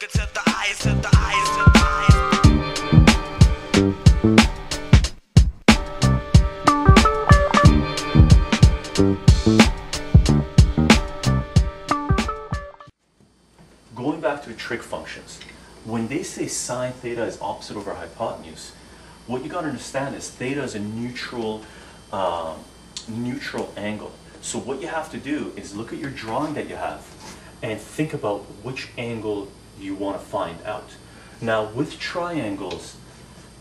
the eyes the eyes the eyes. Going back to trig functions, when they say sine theta is opposite over hypotenuse, what you got to understand is theta is a neutral, um, neutral angle. So what you have to do is look at your drawing that you have and think about which angle you want to find out. Now with triangles,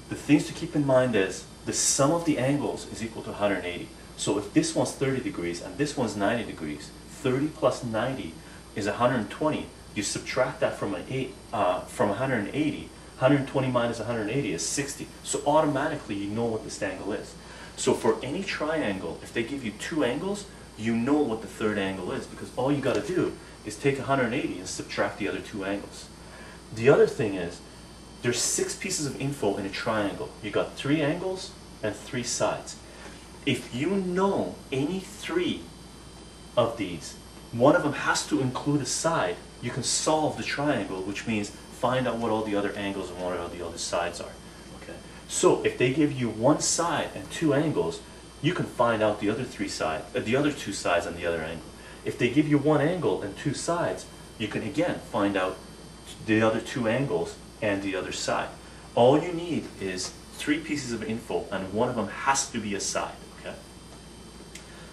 the things to keep in mind is the sum of the angles is equal to 180. So if this one's 30 degrees and this one's 90 degrees, 30 plus 90 is 120. You subtract that from an eight, uh, from 180. 120 minus 180 is 60. So automatically you know what this angle is. So for any triangle, if they give you two angles, you know what the third angle is because all you got to do is take 180 and subtract the other two angles. The other thing is, there's six pieces of info in a triangle. You got three angles and three sides. If you know any three of these, one of them has to include a side, you can solve the triangle, which means find out what all the other angles and what all the other sides are. Okay. So if they give you one side and two angles, you can find out the other three sides, uh, the other two sides on the other angle. If they give you one angle and two sides, you can again find out the other two angles and the other side. All you need is three pieces of info, and one of them has to be a side. Okay.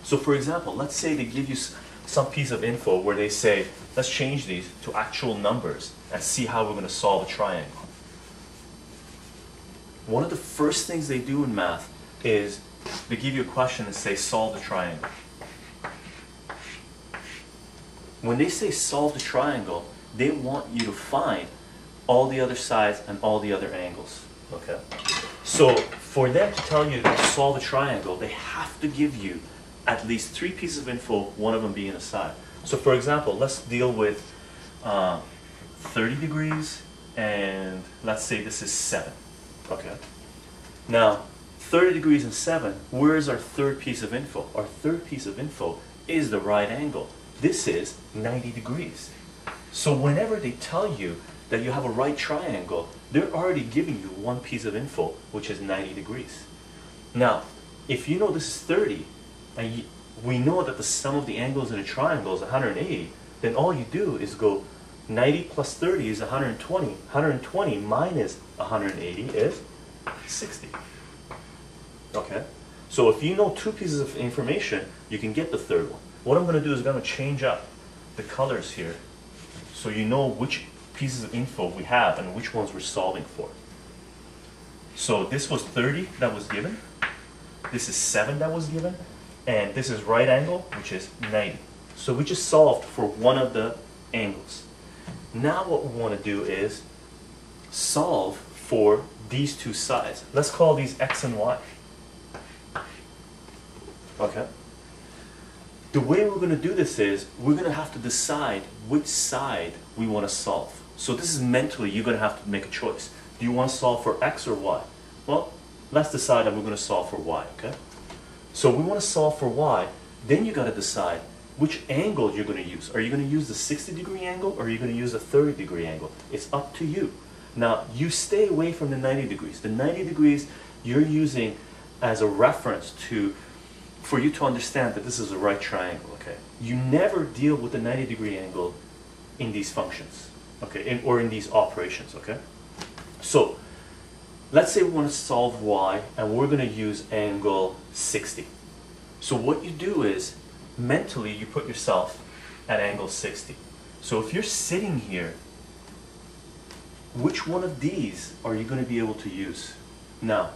So for example, let's say they give you some piece of info where they say, let's change these to actual numbers and see how we're going to solve a triangle. One of the first things they do in math is they give you a question and say, solve the triangle. When they say solve the triangle, they want you to find all the other sides and all the other angles. Okay? So for them to tell you to solve a triangle, they have to give you at least three pieces of info, one of them being a side. So for example, let's deal with uh, 30 degrees and let's say this is 7. Okay? Now, 30 degrees and 7, where is our third piece of info? Our third piece of info is the right angle. This is 90 degrees. So whenever they tell you that you have a right triangle, they're already giving you one piece of info, which is 90 degrees. Now, if you know this is 30, and we know that the sum of the angles in a triangle is 180, then all you do is go 90 plus 30 is 120. 120 minus 180 is 60. Okay? So if you know two pieces of information, you can get the third one. What I'm going to do is I'm going to change up the colors here so you know which pieces of info we have and which ones we're solving for. So this was 30 that was given, this is 7 that was given, and this is right angle, which is 90. So we just solved for one of the angles. Now what we want to do is solve for these two sides. Let's call these x and y. Okay? The way we're going to do this is we're going to have to decide which side we want to solve. So this is mentally you're going to have to make a choice. Do you want to solve for x or y? Well, let's decide that we're going to solve for y, okay? So we want to solve for y, then you got to decide which angle you're going to use. Are you going to use the 60 degree angle or are you going to use a 30 degree angle? It's up to you. Now, you stay away from the 90 degrees. The 90 degrees you're using as a reference to for you to understand that this is a right triangle, okay? You never deal with the 90 degree angle in these functions, okay, in, or in these operations, okay? So, let's say we want to solve y and we're going to use angle 60. So what you do is, mentally you put yourself at angle 60. So if you're sitting here, which one of these are you going to be able to use? Now,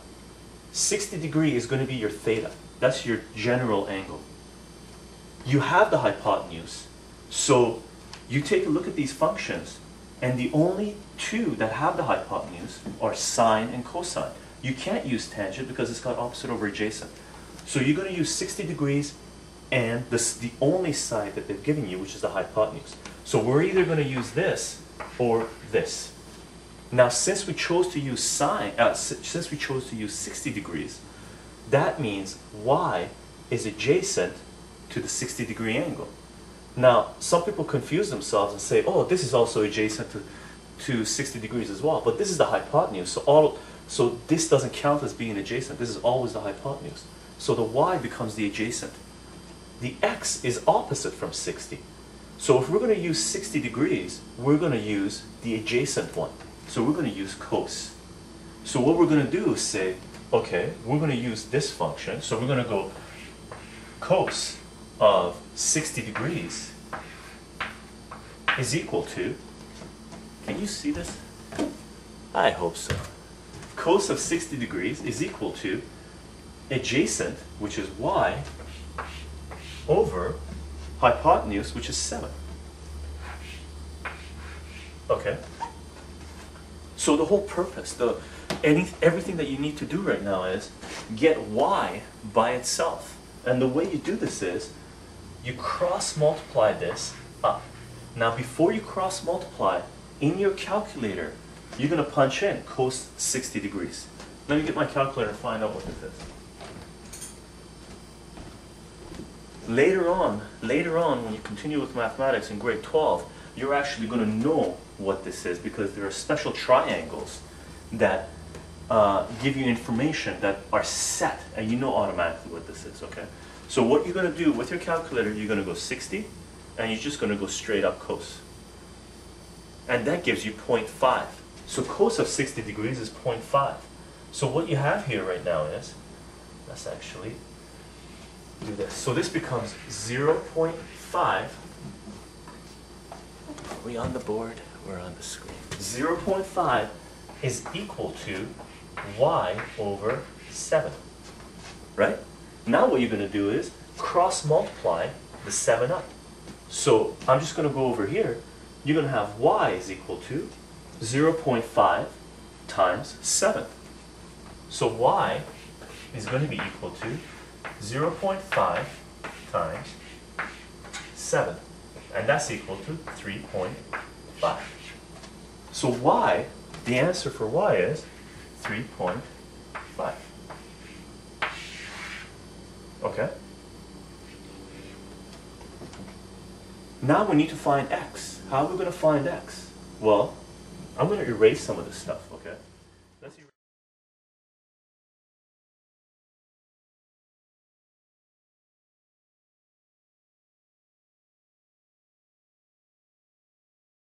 60 degree is going to be your theta. That's your general angle. You have the hypotenuse, so you take a look at these functions, and the only two that have the hypotenuse are sine and cosine. You can't use tangent because it's got opposite over adjacent. So you're going to use 60 degrees and this, the only side that they've given you, which is the hypotenuse. So we're either going to use this or this. Now, since we chose to use sine, uh, since we chose to use 60 degrees, that means y is adjacent to the 60 degree angle. Now, some people confuse themselves and say, oh, this is also adjacent to, to 60 degrees as well, but this is the hypotenuse, so all, so this doesn't count as being adjacent, this is always the hypotenuse. So the y becomes the adjacent. The x is opposite from 60. So if we're going to use 60 degrees, we're going to use the adjacent one. So we're going to use cos. So what we're going to do is say, okay, we're going to use this function, so we're going to go cos of 60 degrees is equal to, can you see this? I hope so. Cos of 60 degrees is equal to adjacent, which is y, over hypotenuse, which is 7. Okay? So the whole purpose, the any everything that you need to do right now is get y by itself. And the way you do this is you cross multiply this up. Now before you cross multiply, in your calculator, you're gonna punch in cos 60 degrees. Let me get my calculator and find out what this is. Later on, later on, when you continue with mathematics in grade 12, you're actually going to know what this is because there are special triangles that uh, give you information that are set, and you know automatically what this is, okay? So what you're going to do with your calculator, you're going to go 60, and you're just going to go straight up cos. And that gives you 0.5. So cos of 60 degrees is 0.5. So what you have here right now is, let's actually do this. So this becomes 0.5. Are we on the board? We're on the screen. 0.5 is equal to y over 7. Right? Now what you're going to do is cross multiply the 7 up. So I'm just going to go over here. You're going to have y is equal to 0.5 times 7. So y is going to be equal to 0.5 times 7. And that's equal to 3.5. So y, the answer for y is 3.5. Okay? Now we need to find x. How are we going to find x? Well, I'm going to erase some of this stuff, okay?